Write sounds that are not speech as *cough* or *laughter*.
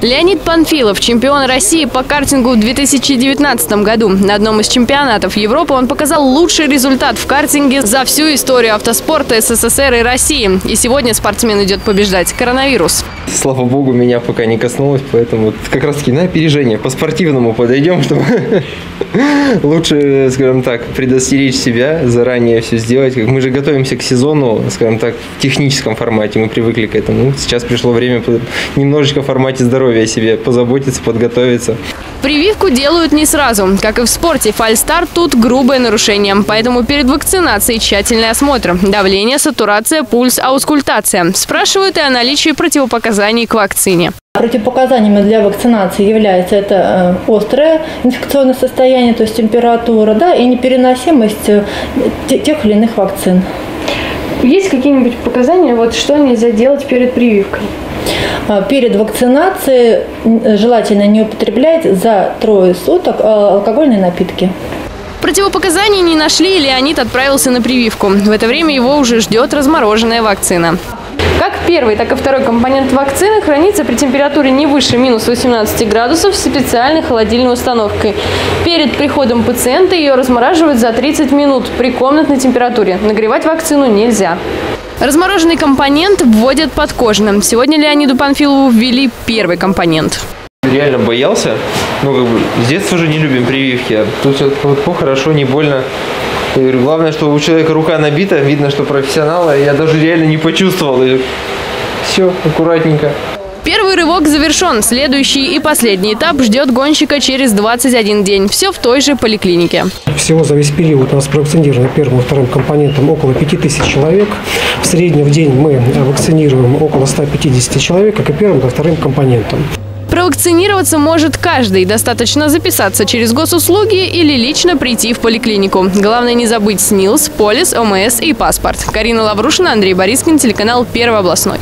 Леонид Панфилов, чемпион России по картингу в 2019 году. На одном из чемпионатов Европы он показал лучший результат в картинге за всю историю автоспорта СССР и России. И сегодня спортсмен идет побеждать коронавирус. Слава богу, меня пока не коснулось, поэтому как раз таки на опережение. По спортивному подойдем, *laughs* чтобы лучше, скажем так, предостеречь себя, заранее все сделать. Мы же готовимся к сезону, скажем так, в техническом формате, мы привыкли к этому. Сейчас пришло время немножечко в формате здоровья себе позаботиться, подготовиться. Прививку делают не сразу. Как и в спорте, фальстарт тут грубое нарушение. Поэтому перед вакцинацией тщательный осмотр. Давление, сатурация, пульс, аускультация. Спрашивают и о наличии противопоказаний к вакцине. Противопоказаниями для вакцинации является это э, острое инфекционное состояние, то есть температура, да, и непереносимость э, тех или иных вакцин. Есть какие-нибудь показания, вот что нельзя делать перед прививкой? А, перед вакцинацией желательно не употреблять за трое суток э, алкогольные напитки. Противопоказаний не нашли, и Леонид отправился на прививку. В это время его уже ждет размороженная вакцина. Как первый, так и второй компонент вакцины хранится при температуре не выше минус 18 градусов с специальной холодильной установкой. Перед приходом пациента ее размораживают за 30 минут при комнатной температуре. Нагревать вакцину нельзя. Размороженный компонент вводят подкожным. Сегодня Леониду Панфилову ввели первый компонент. Реально боялся. Ну, как бы, с детства же не любим прививки. Тут все хорошо, не больно. Я говорю, главное, что у человека рука набита, видно, что профессионал, я даже реально не почувствовал. И все, аккуратненько. Первый рывок завершен. Следующий и последний этап ждет гонщика через 21 день. Все в той же поликлинике. Всего за весь период у нас провакцинировано первым и вторым компонентом около 5000 человек. В среднем в день мы вакцинируем около 150 человек, как и первым, и вторым компонентом. Провакцинироваться может каждый. Достаточно записаться через госуслуги или лично прийти в поликлинику. Главное не забыть СНИЛС, полис, ОМС и паспорт. Карина Лаврушина, Андрей Борискин, телеканал Первый областной.